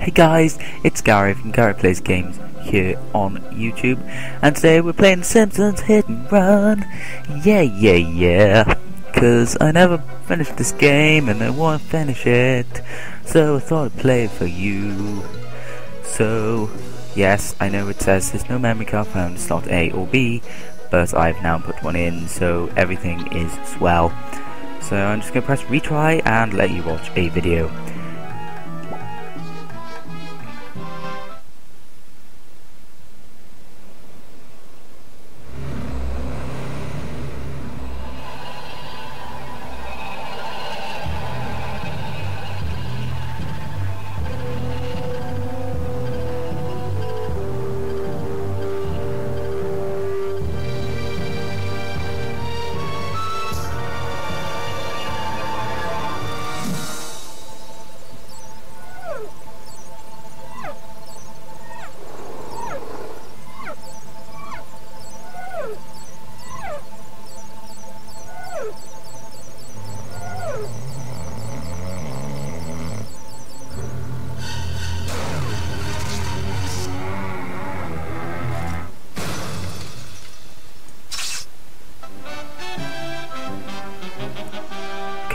Hey guys, it's Gary from Gary Plays Games here on YouTube, and today we're playing Simpsons Hit and Run. Yeah, yeah, yeah. Cause I never finished this game and I want to finish it, so I thought I'd play it for you. So, yes, I know it says there's no memory card found in slot A or B, but I've now put one in, so everything is swell. So I'm just gonna press retry and let you watch a video.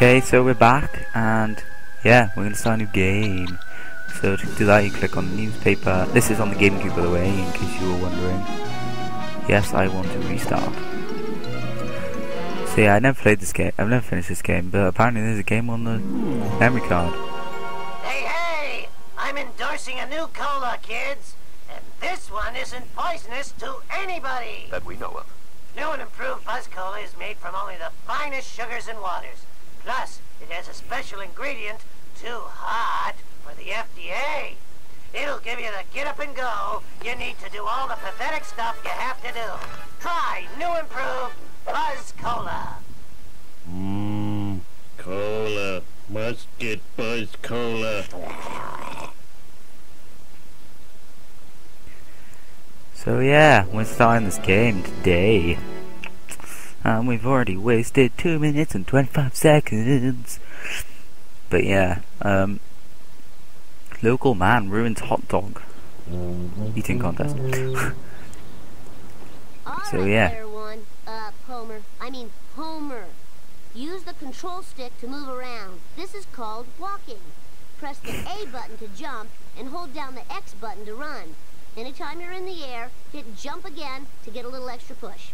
Okay, so we're back, and yeah, we're gonna start a new game. So to do that, you click on the newspaper. This is on the GameCube, by the way, in case you were wondering. Yes, I want to restart. So yeah, I never played this game. I've never finished this game, but apparently there's a game on the hmm. memory card. Hey, hey! I'm endorsing a new cola, kids! And this one isn't poisonous to anybody! that we know of. New and improved Buzz Cola is made from only the finest sugars and waters. Plus, it has a special ingredient, too hot for the FDA. It'll give you the get up and go you need to do all the pathetic stuff you have to do. Try new improved Buzz Cola. Mmm, cola. Must get Buzz Cola. So yeah, we're starting this game today. And we've already wasted 2 minutes and 25 seconds. But yeah, um, local man ruins hot dog eating contest. So, yeah. one. Uh, Homer. I mean, Homer. Use the control stick to move around. This is called walking. Press the A button to jump and hold down the X button to run. Anytime you're in the air, hit jump again to get a little extra push.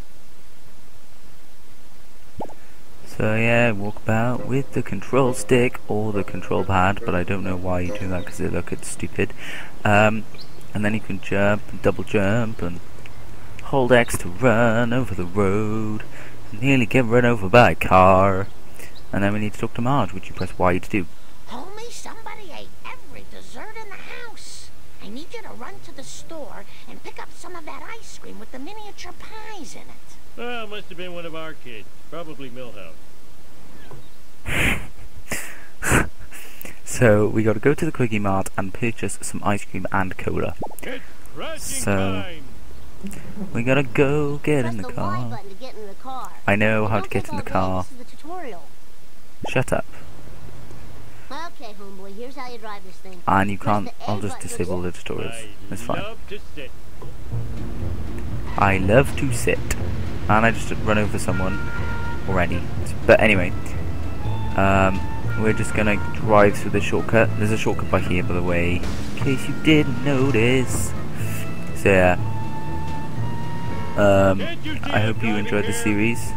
So yeah, walk about with the control stick or the control pad, but I don't know why you do that because it look it's stupid. Um, and then you can jump and double jump and hold X to run over the road. And nearly get run over by a car. And then we need to talk to Marge, which you press Y to do. Homie, somebody ate every dessert in the house. I need you to run to the store and pick up some of that ice cream with the miniature pies in it. Ah, must have been one of our kids. Probably Milhouse. So we got to go to the Kwik-E-Mart and purchase some ice cream and cola. It's So- time. We gotta go get Press in the Y car. button to get in the car. I know It how to get take in the car. The tutorial. Shut up. Okay, homeboy, here's how you drive this thing. And you can't. the A I'll just disable the tutorials. I It's fine. love to sit. I love to sit. And I just run over someone already. But anyway, um, we're just gonna drive through the shortcut. There's a shortcut by here, by the way, in case you didn't notice. So yeah. Um, I hope you enjoyed the series.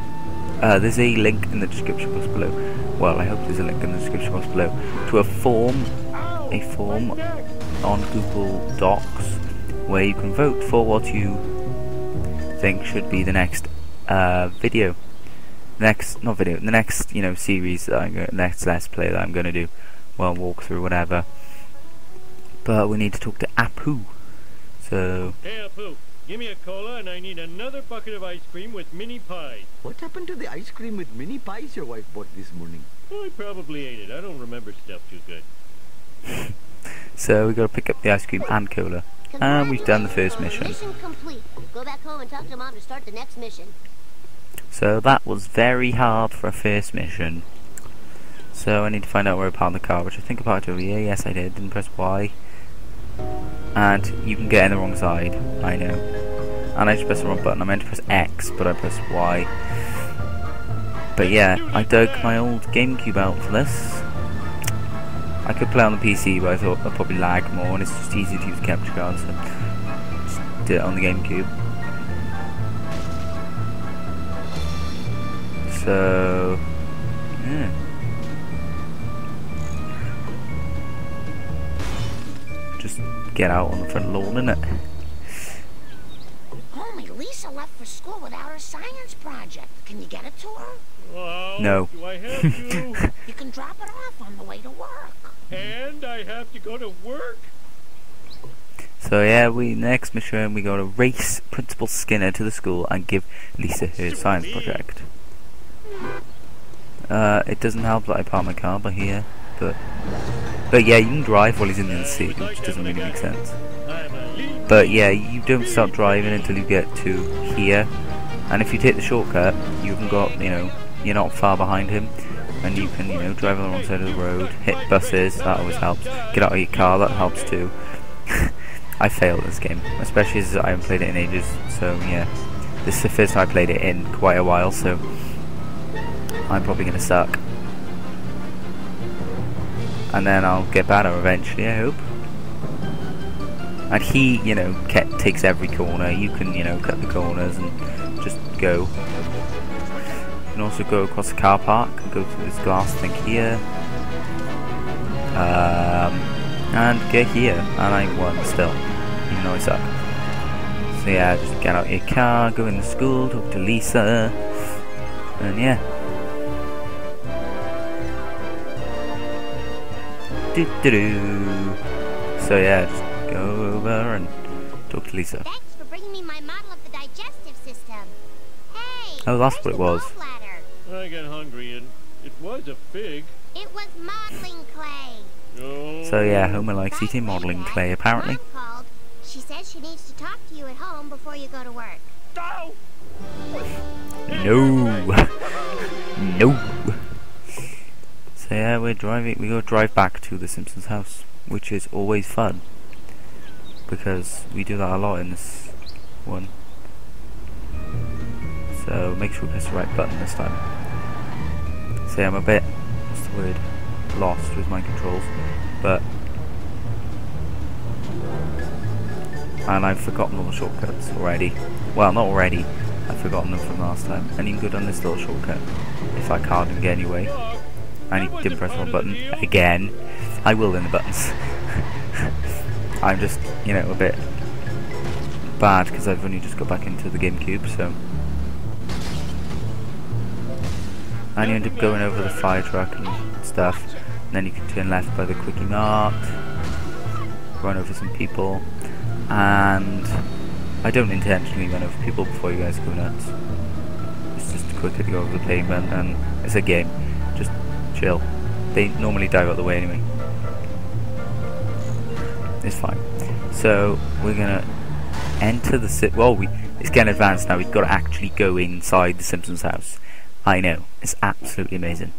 Uh, there's a link in the description box below. Well, I hope there's a link in the description box below to a form, a form on Google Docs where you can vote for what you think should be the next uh, video. Next, not video, the next you know series that I'm gonna, next let's play that I'm gonna do. Well, walkthrough, whatever. But we need to talk to Apu. So Hey, Apu, give me a cola and I need another bucket of ice cream with mini pies. What happened to the ice cream with mini pies your wife bought this morning? Oh, I probably ate it. I don't remember stuff too good. So we got to pick up the ice cream and cola. And we've done the first mission. Mission complete. Go back home and talk to mom to start the next mission. So that was very hard for a first mission. So I need to find out where I parked the car, which I think I parked over here. Yes, I did. Didn't press Y. and you can get in the wrong side. I know. And I just pressed the wrong button. I meant to press X, but I pressed Y. But yeah, I dug my old GameCube out for this. I could play on the PC, but I thought I'd probably lag more, and it's just easy to use capture cards. So just did it on the GameCube. So, yeah. Just get out on the front lawn, innit? Homie, Lisa left for school without her science project. Can you get it to her? Well, No. Do I have to? You can drop it off on the way to work. and I have to go to work? So yeah, we next mission we got to race Principal Skinner to the school and give Lisa her science project. Uh, it doesn't help that I park my car by here, but but yeah, you can drive while he's in the seat, which doesn't really make sense. But yeah, you don't start driving until you get to here, and if you take the shortcut, you can got you know you're not far behind him, and you can you know drive on the wrong side of the road, hit buses, that always helps. Get out of your car, that helps too. I failed this game, especially as I haven't played it in ages. So yeah, this is the first time I played it in quite a while, so I'm probably gonna suck. And then I'll get better eventually, I hope. And he, you know, takes every corner. You can, you know, cut the corners and just go. You can also go across the car park and go through this glass thing here. Um, and get here. And I won still, even though I suck. So yeah, just get out your car, go in the school, talk to Lisa, and yeah. Do do do. So yeah, just go over and talk to Lisa. Thanks for bringing me my model of the digestive system. Hey! Oh, that's what it was. I got hungry and it was a fig. It was modeling clay. Oh. So yeah, Homer likes By eating the way, modelling clay apparently. Mom called. She says she needs to talk to you at home before you go to work. No, no. So yeah, we're driving. We go drive back to the Simpsons house, which is always fun because we do that a lot in this one. So make sure we press the right button this time. So yeah, I'm a bit, what's the word, lost with my controls, but and I've forgotten all the shortcuts already. Well, not already. I've forgotten them from last time. And you can go down this little shortcut if I can't get anyway. Doc, need wasn't press the button again. I will in the buttons. I'm just, you know, a bit bad because I've only just got back into the GameCube, so. And you end up going over the fire truck and stuff. And then you can turn left by the Kwik-E-Mart, run over some people, and I don't intentionally run over people before you guys go nuts. It's just quicker to go over the pavement, and it's a game. Just chill. They normally dive out the way anyway. It's fine. So we're gonna enter the sit. Well, we it's getting advanced now. We've got to actually go inside the Simpsons house. I know it's absolutely amazing.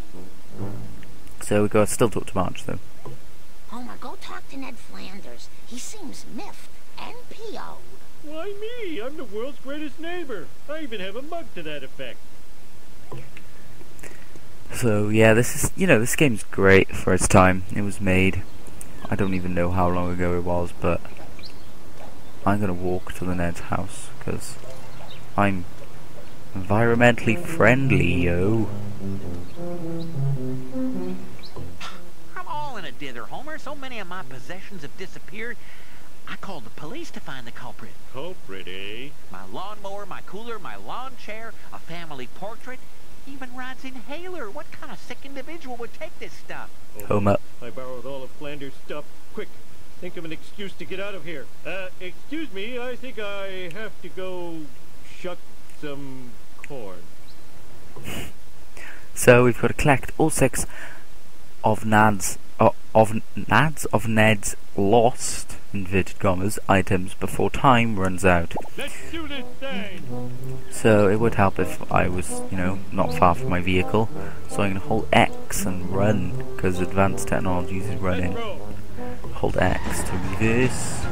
So we got to still talk to Marge though. Oh Homer, go talk to Ned Flanders. He seems miffed and PO'd. Why me? I'm the world's greatest neighbor. I even have a mug to that effect. So yeah, this is you know this game's great for its time. It was made. I don't even know how long ago it was, but I'm gonna walk to the Ned's house because I'm environmentally friendly, yo. I'm all in a dither, Homer. So many of my possessions have disappeared. I called the police to find the culprit. Culprit, eh? My lawnmower, my cooler, my lawn chair, a family portrait, even Rod's inhaler. What kind of sick individual would take this stuff? Oh, Homer. I borrowed all of Flanders' stuff. Quick, think of an excuse to get out of here. Uh, excuse me, I think I have to go shuck some corn. So we've got to collect all six of Nad's uh, of Nad's of Ned's lost inverted commas items before time runs out. Let's do this thing! So it would help if I was, you know, not far from my vehicle. So I can hold X and run because advanced technology is running. hold X to reverse.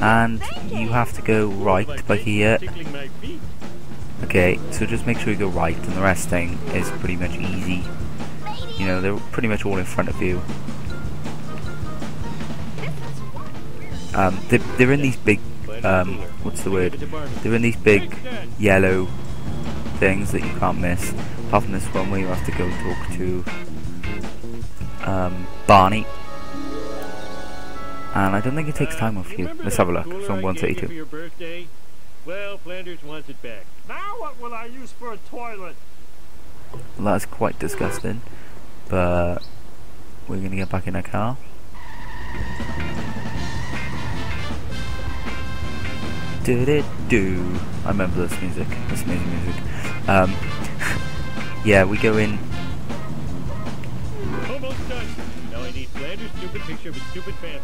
And you have to go right by here. Tickling my feet. Okay, so just make sure you go right, and the rest thing is pretty much easy. You know, they're pretty much all in front of you. Um, they're, they're in these big, um, what's the word? They're in these big yellow things that you can't miss. Apart from this one where you have to go talk to um, Barney. And I don't think it takes time off you. Let's have a look. It's on I gave you for 132. your birthday? Well, Flanders wants it back. Now what will I use for a toilet? Well, that's quite disgusting. But we're gonna get back in our car. Do do do. I remember this music. This amazing music. Um, yeah, we go in. Almost done. Now I need Flanders' stupid picture his stupid family.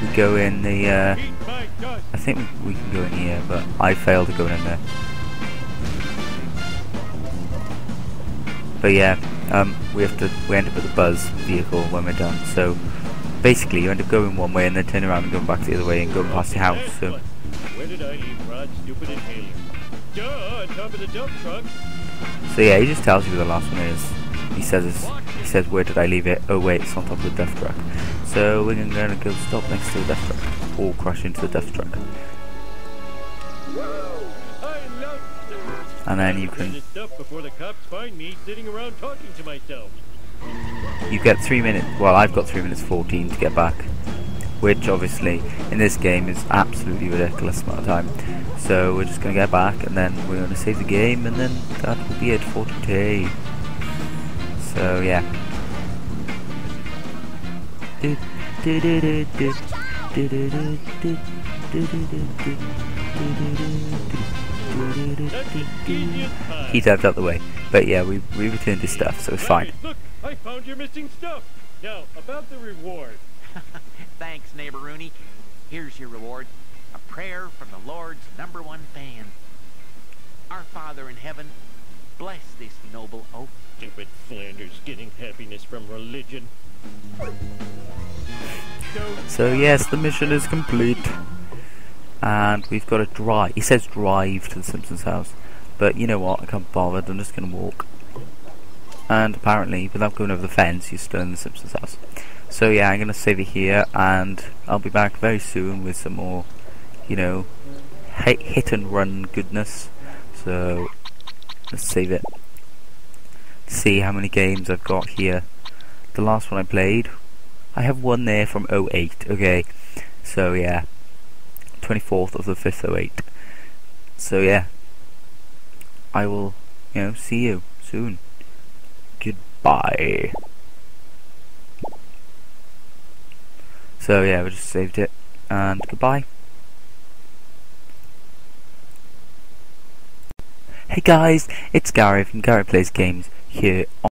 We go in the. Uh, Eat my dust. I think we, we can go in here, but I failed to go in there. But yeah, um, we have to. We end up with the Buzz vehicle when we're done. So basically, you end up going one way and then turn around and going back the other way and going past your house. So Where did I leave on top of the truck. So yeah, he just tells you where the last one is. He says, he says, where did I leave it? Oh wait, it's on top of the death truck. So we're gonna go stop next to the death truck, or crash into the death truck, and then you can stuff before the cops find me sitting around talking to myself. You get three minutes. Well, I've got three minutes fourteen to get back, which obviously in this game is absolutely ridiculous amount of time. So we're just gonna get back, and then we're gonna save the game, and then that will be it for today. So yeah. He dived out the way, but yeah, we we returned his stuff, so it's fine. Right, Look, I found your missing stuff. Now, about the reward. Thanks, neighborino. Here's your reward. A prayer from the Lord's number one fan. Our Father in heaven, bless this noble oak. Stupid Flanders getting happiness from religion. So yes, the mission is complete, and we've got to drive. He says drive to the Simpsons house, but you know what? I can't bother. I'm just gonna walk. And apparently, without going over the fence, you're still in the Simpsons house. So yeah, I'm gonna save it here, and I'll be back very soon with some more, you know, hit, hit and run goodness. So let's save it. See how many games I've got here. The last one I played I have one there from 08, okay. So yeah. 24th of the 5th 08. So yeah. I will, you know, see you soon. Goodbye. So yeah, we just saved it. And goodbye. Hey guys, it's Gary from Gary Plays Games here